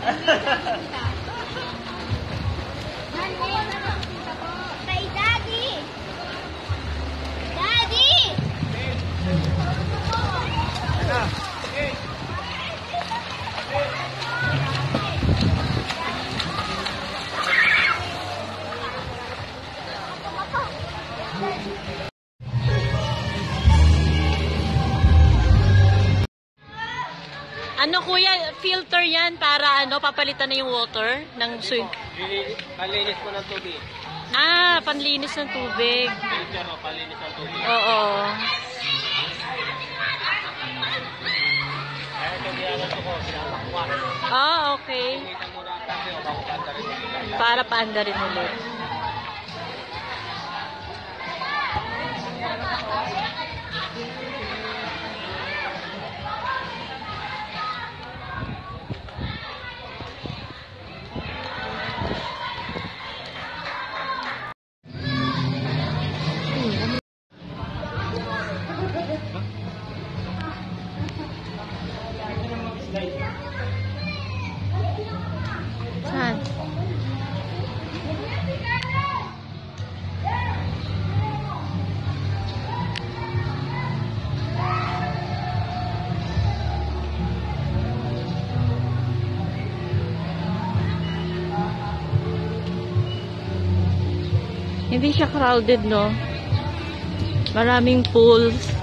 Kay Daddy! Daddy! Ano kuya, filter yan para ano, papalitan na yung water ng swim. Palinis mo ng tubig. Ah, panlinis ng tubig. Filter o palinis ng tubig. Oo. Ah, okay. Kita muna ang tabi o bago panda rin. Para paanda rin ulit. Hindi siya crowded, no? Maraming pools.